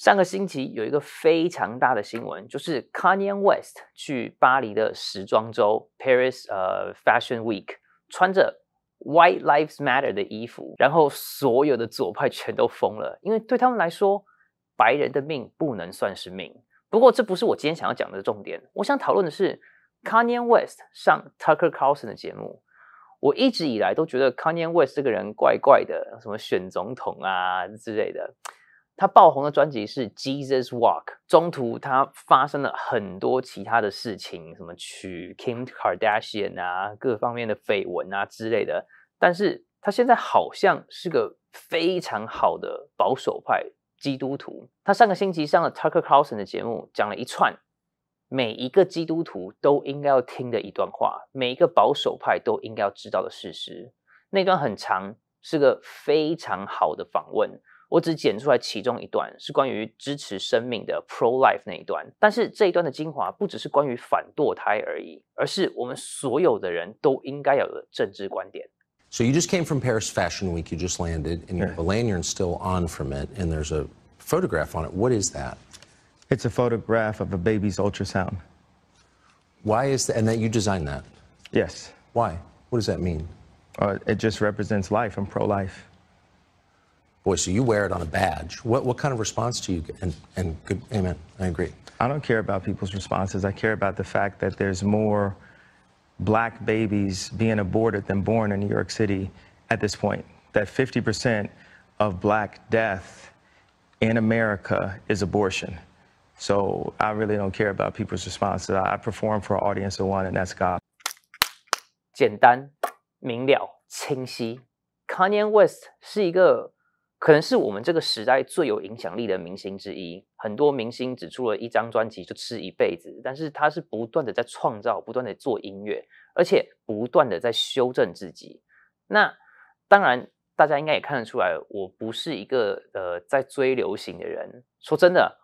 上个星期有一个非常大的新闻，就是 Kanye West 去巴黎的时装周 Paris 呃 Fashion Week，穿着 White Lives Matter 的衣服，然后所有的左派全都疯了，因为对他们来说，白人的命不能算是命。不过这不是我今天想要讲的重点，我想讨论的是 Kanye West 上 Tucker Carlson 的节目。我一直以来都觉得 Kanye West 这个人怪怪的，什么选总统啊之类的。他爆红的专辑是《Jesus Walk》，中途他发生了很多其他的事情，什么娶 Kim Kardashian 啊，各方面的绯闻啊之类的。但是他现在好像是个非常好的保守派基督徒。他上个星期上了 Tucker Carlson 的节目，讲了一串每一个基督徒都应该要听的一段话，每一个保守派都应该要知道的事实。那段很长，是个非常好的访问。我只剪出来其中一段，是关于支持生命的 pro life 那一段。但是这一段的精华不只是关于反堕胎而已，而是我们所有的人都应该有的政治观点。So you just came from Paris Fashion Week. You just landed, and you have a lanyard still on from it, and there's a photograph on it. What is that? It's a photograph of a baby's ultrasound. Why is that? And that you designed that? Yes. Why? What does that mean? Uh, it just represents life. I'm pro-life. Boy, so you wear it on a badge. What, what kind of response do you get? And, and good, amen. I agree. I don't care about people's responses. I care about the fact that there's more black babies being aborted than born in New York City at this point. That 50% of black death in America is abortion. So I really don't care about people's responses. I perform for an audience of one, and that's God. 简单、明了、清晰。Kanye West 是一个 可能是我们这个时代最有影响力的明星之一。很多明星只出了一张专辑就吃一辈子，但是他是不断的在创造，不断的做音乐，而且不断的在修正自己。那当然，大家应该也看得出来，我不是一个呃在追流行的人。说真的，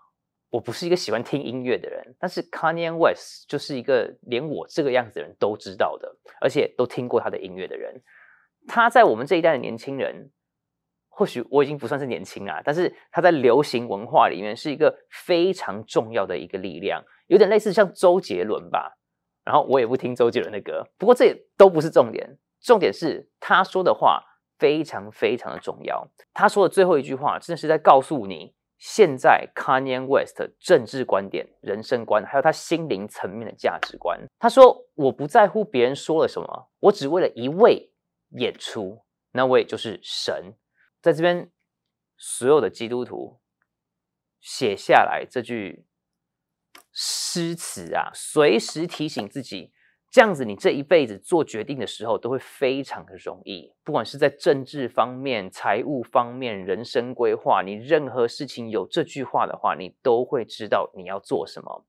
我不是一个喜欢听音乐的人。但是 Kanye West 就是一个连我这个样子的人都知道的，而且都听过他的音乐的人。他在我们这一代的年轻人。或许我已经不算是年轻啊，但是他在流行文化里面是一个非常重要的一个力量，有点类似像周杰伦吧。然后我也不听周杰伦的歌，不过这也都不是重点，重点是他说的话非常非常的重要。他说的最后一句话，真的是在告诉你，现在 Kanye West 的政治观点、人生观，还有他心灵层面的价值观。他说：“我不在乎别人说了什么，我只为了一位演出，那位就是神。”在这边，所有的基督徒写下来这句诗词啊，随时提醒自己，这样子你这一辈子做决定的时候都会非常的容易。不管是在政治方面、财务方面、人生规划，你任何事情有这句话的话，你都会知道你要做什么。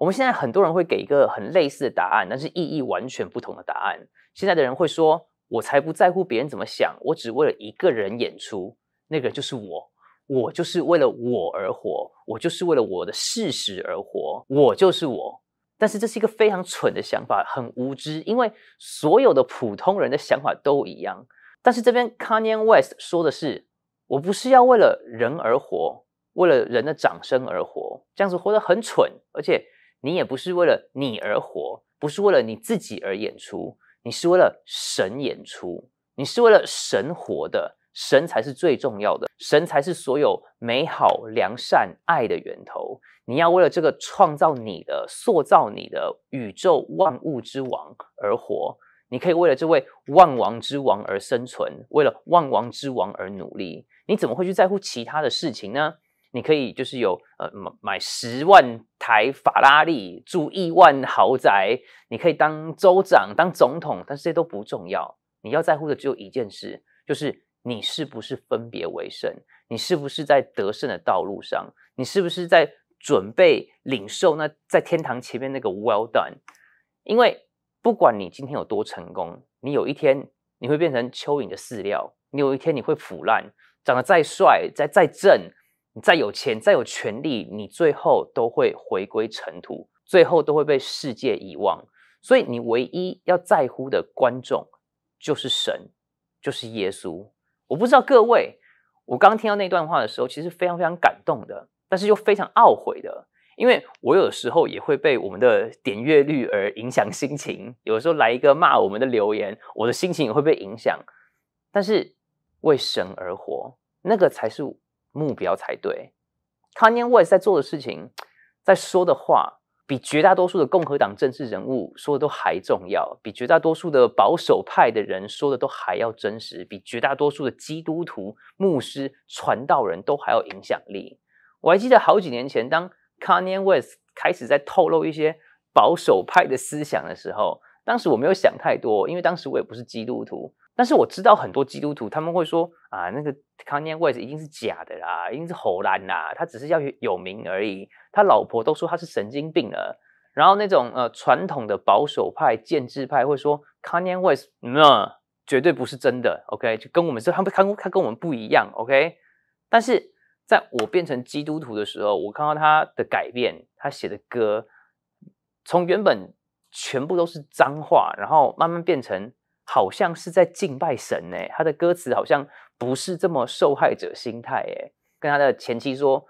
我们现在很多人会给一个很类似的答案，但是意义完全不同的答案。现在的人会说。我才不在乎别人怎么想，我只为了一个人演出，那个就是我，我就是为了我而活，我就是为了我的事实而活，我就是我。但是这是一个非常蠢的想法，很无知，因为所有的普通人的想法都一样。但是这边 Kanye West 说的是，我不是要为了人而活，为了人的掌声而活，这样子活得很蠢。而且你也不是为了你而活，不是为了你自己而演出。你是为了神演出，你是为了神活的，神才是最重要的，神才是所有美好、良善、爱的源头。你要为了这个创造你的、塑造你的宇宙万物之王而活，你可以为了这位万王之王而生存，为了万王之王而努力。你怎么会去在乎其他的事情呢？你可以就是有呃买买十万台法拉利，住亿万豪宅，你可以当州长、当总统，但这些都不重要。你要在乎的只有一件事，就是你是不是分别为圣，你是不是在得胜的道路上，你是不是在准备领受那在天堂前面那个 Well done。因为不管你今天有多成功，你有一天你会变成蚯蚓的饲料，你有一天你会腐烂，长得再帅、再再正。再有钱，再有权利，你最后都会回归尘土，最后都会被世界遗忘。所以，你唯一要在乎的观众就是神，就是耶稣。我不知道各位，我刚听到那段话的时候，其实非常非常感动的，但是又非常懊悔的，因为我有时候也会被我们的点阅率而影响心情。有时候来一个骂我们的留言，我的心情也会被影响。但是为神而活，那个才是目标才对。Kanye West 在做的事情，在说的话，比绝大多数的共和党政治人物说的都还重要，比绝大多数的保守派的人说的都还要真实，比绝大多数的基督徒、牧师、传道人都还有影响力。我还记得好几年前，当 Kanye West 开始在透露一些保守派的思想的时候，当时我没有想太多，因为当时我也不是基督徒。但是我知道很多基督徒他们会说啊，那个 Kanye West 一定是假的啦，一定是胡乱啦，他只是要有名而已。他老婆都说他是神经病了。然后那种呃传统的保守派、建制派会说 Kanye West 那绝对不是真的。OK，就跟我们是他们他他跟我们不一样。OK，但是在我变成基督徒的时候，我看到他的改变，他写的歌从原本全部都是脏话，然后慢慢变成。好像是在敬拜神呢，他的歌词好像不是这么受害者心态哎，跟他的前妻说，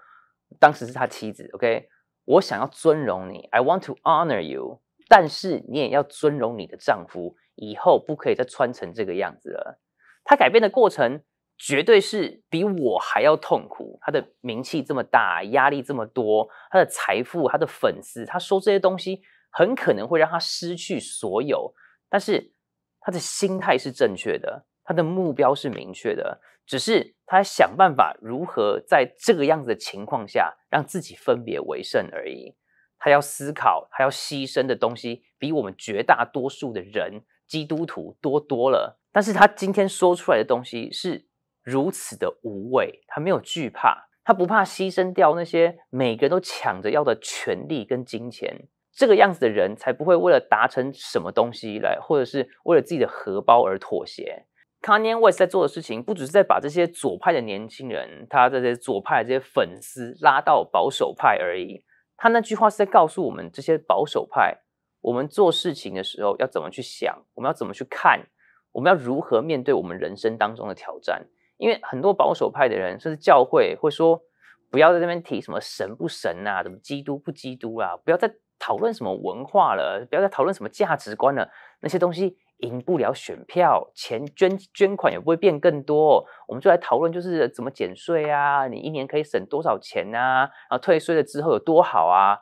当时是他妻子，OK，我想要尊荣你，I want to honor you，但是你也要尊荣你的丈夫，以后不可以再穿成这个样子了。他改变的过程绝对是比我还要痛苦，他的名气这么大，压力这么多，他的财富，他的粉丝，他说这些东西很可能会让他失去所有，但是。他的心态是正确的，他的目标是明确的，只是他想办法如何在这个样子的情况下让自己分别为胜而已。他要思考，他要牺牲的东西比我们绝大多数的人基督徒多多了。但是他今天说出来的东西是如此的无畏，他没有惧怕，他不怕牺牲掉那些每个人都抢着要的权利跟金钱。这个样子的人才不会为了达成什么东西来，或者是为了自己的荷包而妥协。Kanye West 在做的事情，不只是在把这些左派的年轻人，他这些左派的这些粉丝拉到保守派而已。他那句话是在告诉我们，这些保守派，我们做事情的时候要怎么去想，我们要怎么去看，我们要如何面对我们人生当中的挑战。因为很多保守派的人，甚至教会会说，不要在这边提什么神不神啊，什么基督不基督啊，不要再。讨论什么文化了？不要再讨论什么价值观了。那些东西赢不了选票，钱捐捐款也不会变更多。我们就来讨论，就是怎么减税啊？你一年可以省多少钱啊？然后退税了之后有多好啊？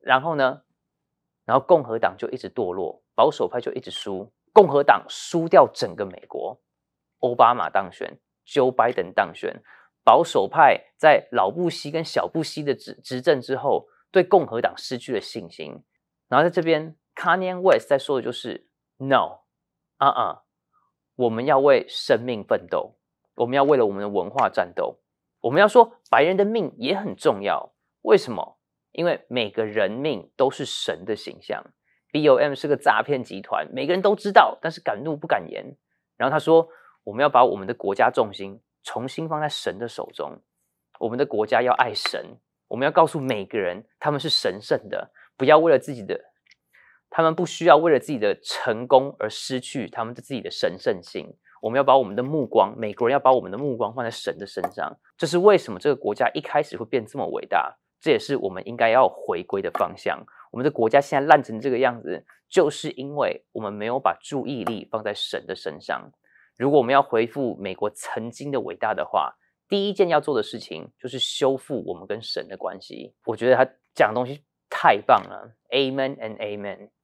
然后呢？然后共和党就一直堕落，保守派就一直输。共和党输掉整个美国，奥巴马当选，Joe Biden 当选，保守派在老布希跟小布希的执执政之后。对共和党失去了信心，然后在这边，Kanye West 在说的就是 “No，啊啊，我们要为生命奋斗，我们要为了我们的文化战斗，我们要说白人的命也很重要。为什么？因为每个人命都是神的形象。BOM 是个诈骗集团，每个人都知道，但是敢怒不敢言。然后他说，我们要把我们的国家重心重新放在神的手中，我们的国家要爱神。我们要告诉每个人，他们是神圣的，不要为了自己的，他们不需要为了自己的成功而失去他们的自己的神圣性。我们要把我们的目光，美国人要把我们的目光放在神的身上。这是为什么这个国家一开始会变这么伟大？这也是我们应该要回归的方向。我们的国家现在烂成这个样子，就是因为我们没有把注意力放在神的身上。如果我们要回复美国曾经的伟大的话，第一件要做的事情就是修复我们跟神的关系。我觉得他讲的东西太棒了，Amen and Amen。